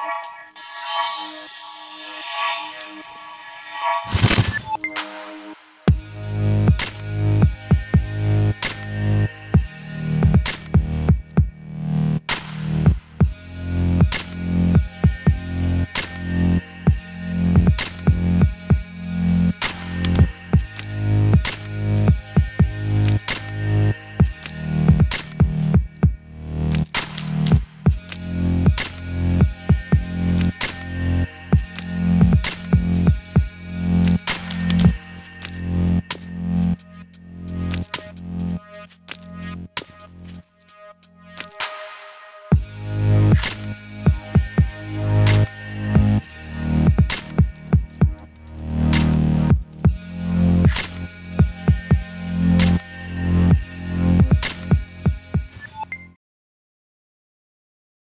Thank you. Bye.